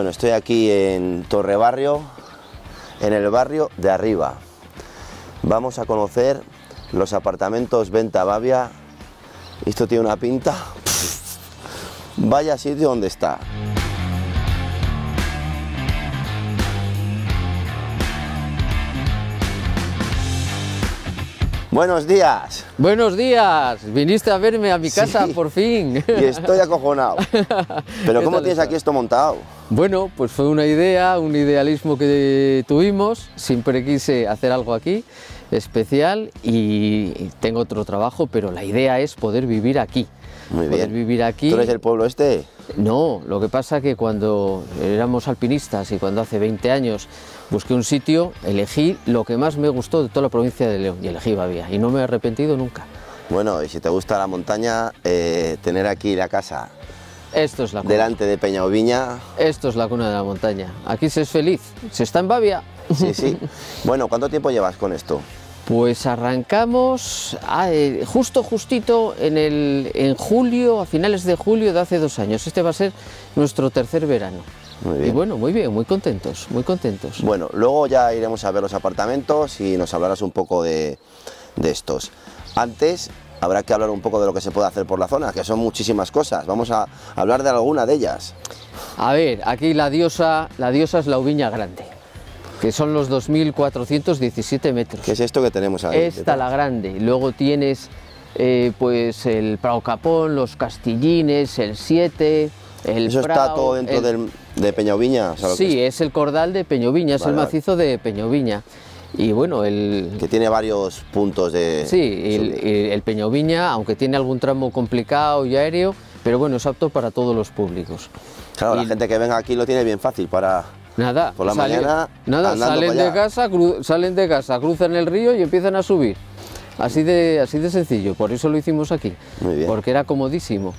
Bueno, estoy aquí en Torrebarrio, en el barrio de arriba. Vamos a conocer los apartamentos Venta Bavia. Esto tiene una pinta. Vaya sitio donde está. Buenos días. Buenos días, viniste a verme a mi casa Sí. por fin. Y estoy acojonado. Pero ¿Qué ¿cómo tienes aquí esto montado? Bueno, pues fue una idea, un idealismo que tuvimos, siempre quise hacer algo aquí especial y tengo otro trabajo, pero la idea es poder vivir aquí. Muy poder bien. vivir aquí. ¿Tú eres del pueblo este? No, lo que pasa que cuando éramos alpinistas y cuando hace 20 años busqué un sitio, elegí lo que más me gustó de toda la provincia de León y elegí Bavia y no me he arrepentido nunca. Bueno, y si te gusta la montaña, eh, tener aquí la casa Esto es la cuna. delante de Peñauviña, Esto es la cuna de la montaña. Aquí se es feliz, se está en Bavia. sí, sí. Bueno, ¿cuánto tiempo llevas con esto? Pues arrancamos ah, eh, justo, justito en, el, en julio, a finales de julio de hace dos años. Este va a ser nuestro tercer verano. Muy Y bien. bueno, muy bien, muy contentos, muy contentos. Bueno, luego ya iremos a ver los apartamentos y nos hablarás un poco de, de estos. Antes habrá que hablar un poco de lo que se puede hacer por la zona, que son muchísimas cosas. Vamos a hablar de alguna de ellas. A ver, aquí la diosa, la diosa es la Ubiña Grande, que son los 2.417 metros. ¿Qué es esto que tenemos ahí? Esta la grande. Luego tienes eh, pues el Prado Capón, los Castillines, el 7, el ¿Eso está Prao, todo dentro el- del- de? O sea, que Sí, es el cordal de Peñoviña, es el vale. macizo de Peñoviña. Y bueno, el, que tiene varios puntos de... sí, el, el Peñoviña, aunque tiene algún tramo complicado y aéreo, pero bueno, es apto para todos los públicos. Claro, la y- gente que venga aquí lo tiene bien fácil para... Nada, Por la mañana, nada salen de casa, cru- salen de casa, cruzan el río y empiezan a subir. Así de, así de sencillo, por eso lo hicimos aquí, Muy bien. porque era comodísimo.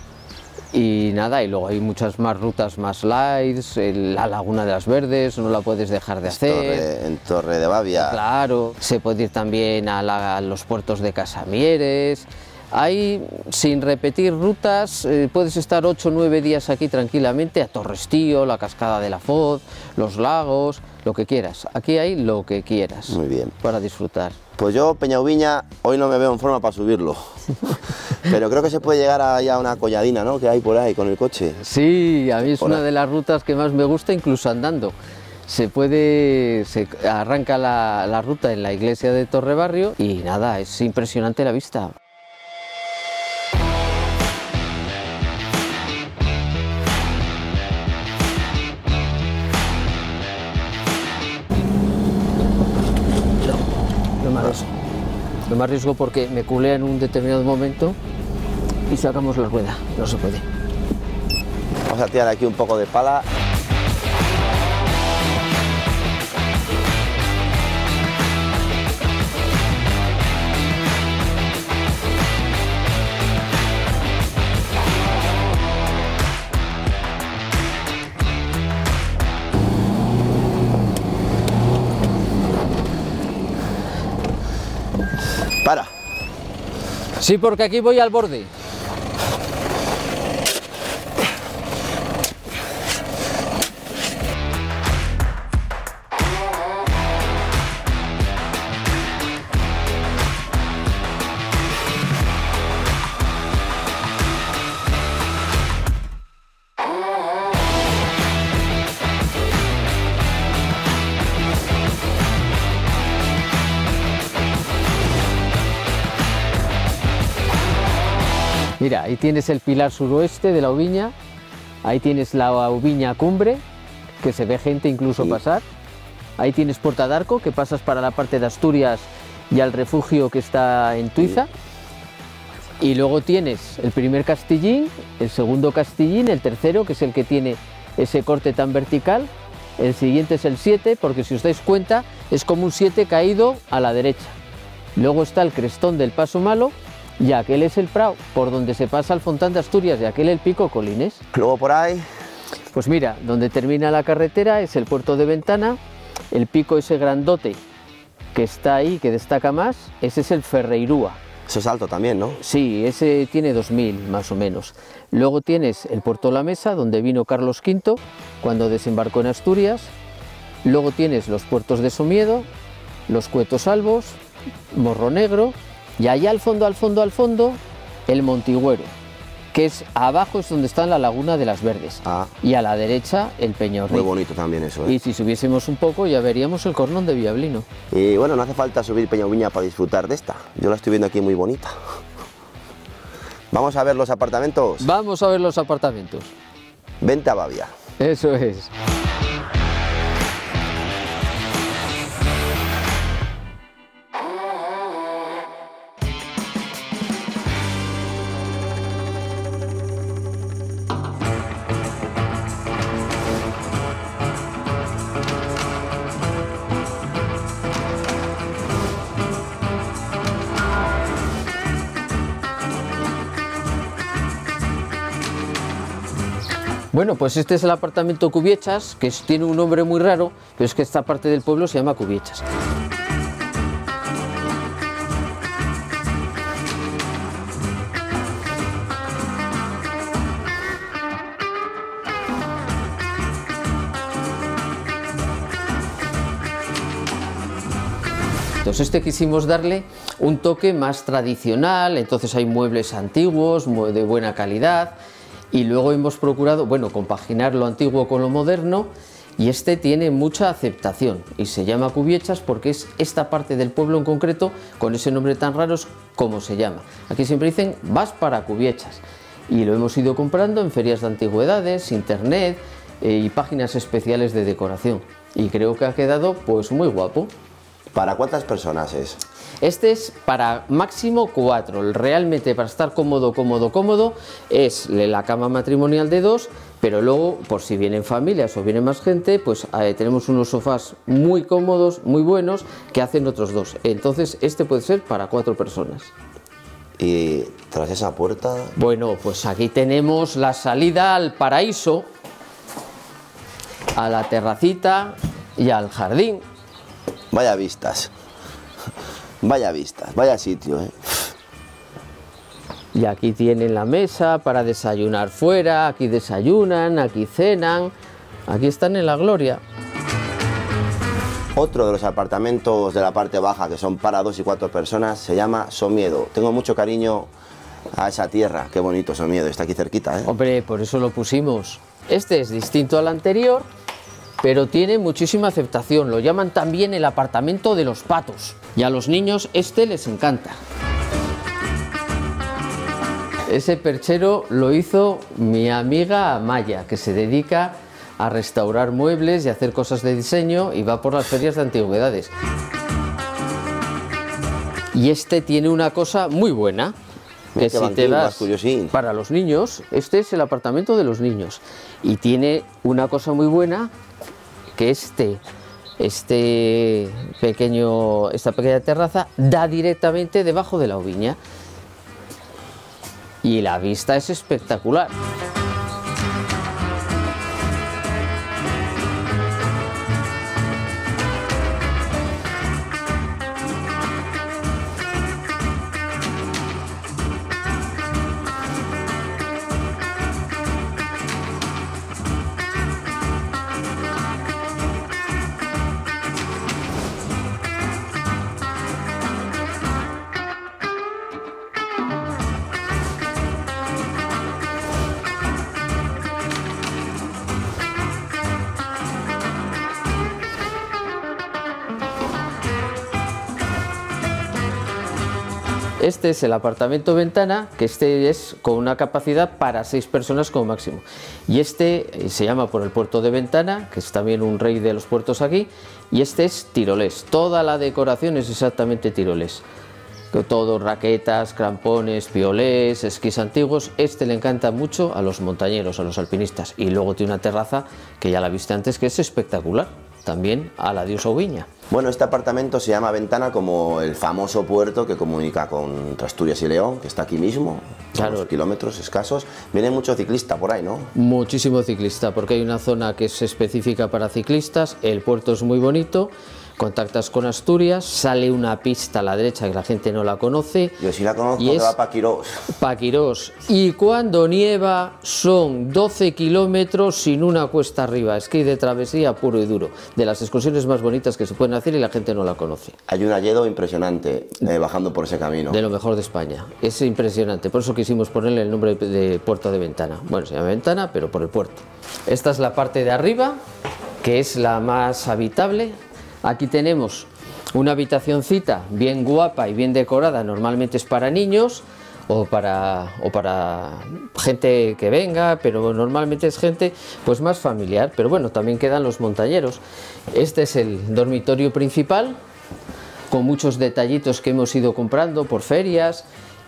Y nada, y luego hay muchas más rutas más lights, la Laguna de las Verdes, no la puedes dejar de hacer. Torre- en Torre de Bavia. Claro, se puede ir también a, la- a los puertos de Casamieres. Hay, sin repetir rutas, eh, puedes estar 8 o 9 días aquí tranquilamente, a Torrestío, la cascada de la Foz, los lagos, lo que quieras. Aquí hay lo que quieras Muy bien. para disfrutar. Pues yo, Peñauviña, hoy no me veo en forma para subirlo. Pero creo que se puede llegar a, a una colladina, ¿no? Que hay por ahí con el coche. Sí, a mí es Por una ahí. de las rutas que más me gusta, incluso andando. Se puede, se arranca la, la ruta en la iglesia de Torrebarrio y nada, es impresionante la vista. Me arriesgo porque me culea en un determinado momento y sacamos la rueda. No se puede. Vamos a tirar aquí un poco de pala. Para. Sí, porque aquí voy al borde. Tienes el pilar suroeste de la Ubiña, ahí tienes la Ubiña cumbre, que se ve gente incluso Sí. pasar, ahí tienes Puerta d'Arco, que pasas para la parte de Asturias y al refugio que está en Tuiza, y luego tienes el primer castillín, el segundo castillín, el tercero, que es el que tiene ese corte tan vertical, el siguiente es el 7, porque si os dais cuenta es como un 7 caído a la derecha. Luego está el crestón del Paso Malo y aquel es el Prado, por donde se pasa el Fontán de Asturias y aquel el Pico Colines. Luego por ahí. Pues mira, donde termina la carretera es el puerto de Ventana, el pico ese grandote que está ahí, que destaca más, ese es el Ferreirúa. Eso es alto también, ¿no? Sí, ese tiene 2.000 más o menos. Luego tienes el puerto La Mesa, donde vino Carlos V cuando desembarcó en Asturias. Luego tienes los puertos de Somiedo, los Cuetos Albos, Morro Negro y allá al fondo, al fondo, al fondo, el Montigüero, que es abajo es donde está la Laguna de las Verdes Ah. y a la derecha el Peñorri. Muy bonito también eso, ¿eh? Y si subiésemos un poco ya veríamos el cornón de Villablino. Y bueno, no hace falta subir Peñauviña para disfrutar de esta. Yo la estoy viendo aquí muy bonita. Vamos a ver los apartamentos. Vamos a ver los apartamentos. Venta Bavia. Eso es. Bueno, pues este es el apartamento Cubiechas, que tiene un nombre muy raro, pero es que esta parte del pueblo se llama Cubiechas. Entonces este quisimos darle un toque más tradicional, entonces hay muebles antiguos, de buena calidad, y luego hemos procurado, bueno, compaginar lo antiguo con lo moderno, y este tiene mucha aceptación, y se llama Cubiechas porque es esta parte del pueblo en concreto, con ese nombre tan raro, como se llama. Aquí siempre dicen, vas para Cubiechas, y lo hemos ido comprando en ferias de antigüedades, internet eh, y páginas especiales de decoración, y creo que ha quedado pues muy guapo. ¿Para cuántas personas es? Este es para máximo cuatro. Realmente para estar cómodo, cómodo, cómodo es la cama matrimonial de dos, pero luego por si vienen familias o viene más gente, pues eh, tenemos unos sofás muy cómodos, muy buenos, que hacen otros dos. Entonces este puede ser para cuatro personas. Y tras esa puerta, Bueno, pues aquí tenemos la salida al paraíso, a la terracita y al jardín. Vaya vistas. Vaya vistas, vaya sitio, ¿eh? Y aquí tienen la mesa para desayunar fuera, aquí desayunan, aquí cenan, aquí están en la gloria. Otro de los apartamentos de la parte baja que son para dos y cuatro personas se llama Somiedo. Tengo mucho cariño a esa tierra. Qué bonito Somiedo, está aquí cerquita, ¿eh? Hombre, por eso lo pusimos. Este es distinto al anterior, pero tiene muchísima aceptación. Lo llaman también el apartamento de los patos. Y a los niños este les encanta. Ese perchero lo hizo mi amiga Maya, que se dedica a restaurar muebles y a hacer cosas de diseño y va por las ferias de antigüedades. Y este tiene una cosa muy buena, que si te curiosín. para los niños, este es el apartamento de los niños y tiene una cosa muy buena que este este pequeño esta pequeña terraza da directamente debajo de la oviña y la vista es espectacular. Este es el apartamento ventana, que este es con una capacidad para seis personas como máximo. Y este eh, se llama por el puerto de ventana, que es también un rey de los puertos aquí, y este es tirolés. Toda la decoración es exactamente tirolés. Todo, raquetas, crampones, piolés, esquís antiguos. Este le encanta mucho a los montañeros, a los alpinistas. Y luego tiene una terraza que ya la viste antes, que es espectacular. También a la diosa Oviña. Bueno, este apartamento se llama Ventana como el famoso puerto que comunica con Asturias y León, que está aquí mismo, Claro. unos kilómetros escasos. Viene mucho ciclista por ahí, ¿no? Muchísimo ciclista, porque hay una zona que es específica para ciclistas, el puerto es muy bonito, contactas con Asturias, sale una pista a la derecha que la gente no la conoce. Yo sí la conozco, y es va para Quirós. Paquirós. Y cuando nieva son 12 kilómetros sin una cuesta arriba, esquí de travesía puro y duro, de las excursiones más bonitas que se pueden hacer y la gente no la conoce. Hay un alledo impresionante eh, bajando por ese camino. De lo mejor de España. Es impresionante, por eso quisimos ponerle el nombre de puerto de ventana. Bueno, se llama ventana, pero por el puerto. Esta es la parte de arriba, que es la más habitable. Aquí tenemos una habitacioncita bien guapa y bien decorada, normalmente es para niños o para, o para gente que venga, pero normalmente es gente pues más familiar, pero bueno, también quedan los montañeros. Este es el dormitorio principal, con muchos detallitos que hemos ido comprando por ferias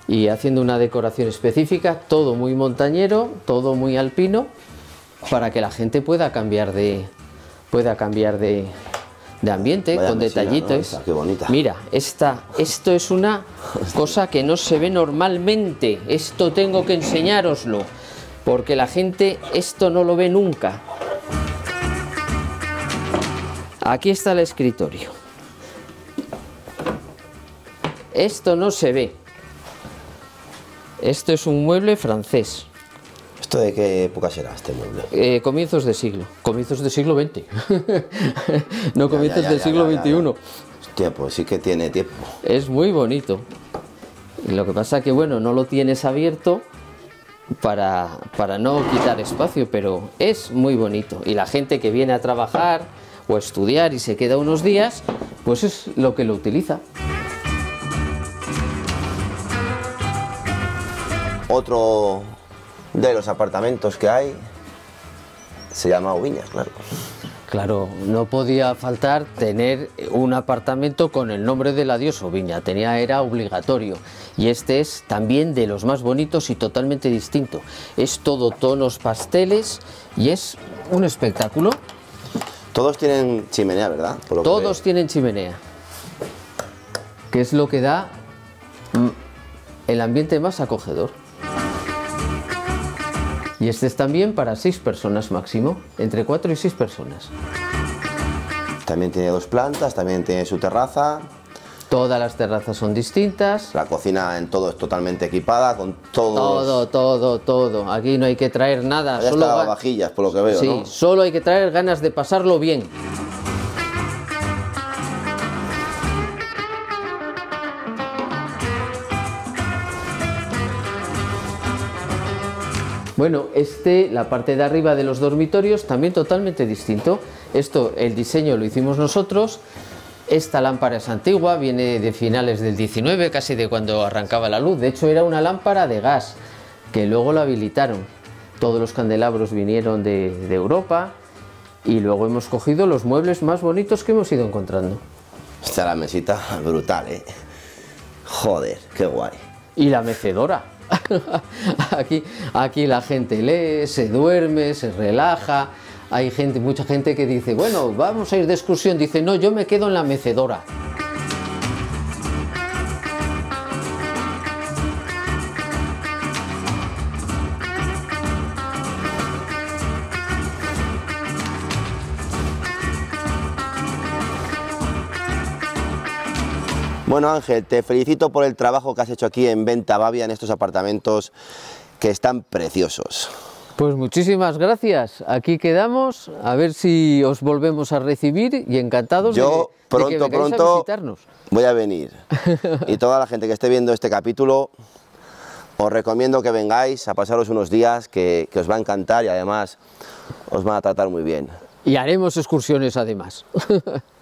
y haciendo una decoración específica, todo muy montañero, todo muy alpino, para que la gente pueda cambiar de, pueda cambiar de, de ambiente Vaya con detallitos. Esta, qué bonita. Mira, esta, esto es una cosa que no se ve normalmente. Esto tengo que enseñároslo, porque la gente esto no lo ve nunca. Aquí está el escritorio. Esto no se ve. Esto es un mueble francés. ¿Esto de qué época será este mueble? Eh, comienzos de siglo, comienzos del siglo XX, no comienzos ya, del ya, siglo XXI. Hostia, pues sí que tiene tiempo. Es muy bonito. Lo que pasa que bueno, no lo tienes abierto para, para no quitar espacio, pero es muy bonito. Y la gente que viene a trabajar o a estudiar y se queda unos días, pues es lo que lo utiliza. Otro de los apartamentos que hay se llama Ubiñas, claro. Claro, no podía faltar tener un apartamento con el nombre de la diosa Viña, tenía era obligatorio. Y este es también de los más bonitos y totalmente distinto. Es todo tonos pasteles y es un espectáculo. Todos tienen chimenea, ¿verdad? Por lo que Todos tienen chimenea, que es lo que da mm, el ambiente más acogedor. Y este es también para seis personas máximo, entre cuatro y seis personas. También tiene dos plantas, también tiene su terraza. Todas las terrazas son distintas. La cocina en todo es totalmente equipada, con todos... Todo, todo, todo. Aquí no hay que traer nada. Allá solo está ga- vajillas, por lo que veo, Sí, ¿no? solo hay que traer ganas de pasarlo bien. Bueno, este, la parte de arriba de los dormitorios, también totalmente distinto. Esto, el diseño lo hicimos nosotros. Esta lámpara es antigua, viene de finales del 19, casi de cuando arrancaba la luz. De hecho, era una lámpara de gas, que luego la habilitaron. Todos los candelabros vinieron de, de Europa y luego hemos cogido los muebles más bonitos que hemos ido encontrando. Está la mesita brutal, ¿eh? Joder, qué guay. Y la mecedora. aquí, aquí la gente lee, se duerme, se relaja. Hay gente, mucha gente que dice, bueno, vamos a ir de excursión. Dice, no, yo me quedo en la mecedora. Bueno Ángel, te felicito por el trabajo que has hecho aquí en Venta Bavia, en estos apartamentos que están preciosos. Pues muchísimas gracias. Aquí quedamos. A ver si os volvemos a recibir y encantados de- Yo de, pronto, que vengáis a pronto visitarnos. voy a venir. Y toda la gente que esté viendo este capítulo, os recomiendo que vengáis a pasaros unos días que, que os va a encantar y además os van a tratar muy bien. Y haremos excursiones además.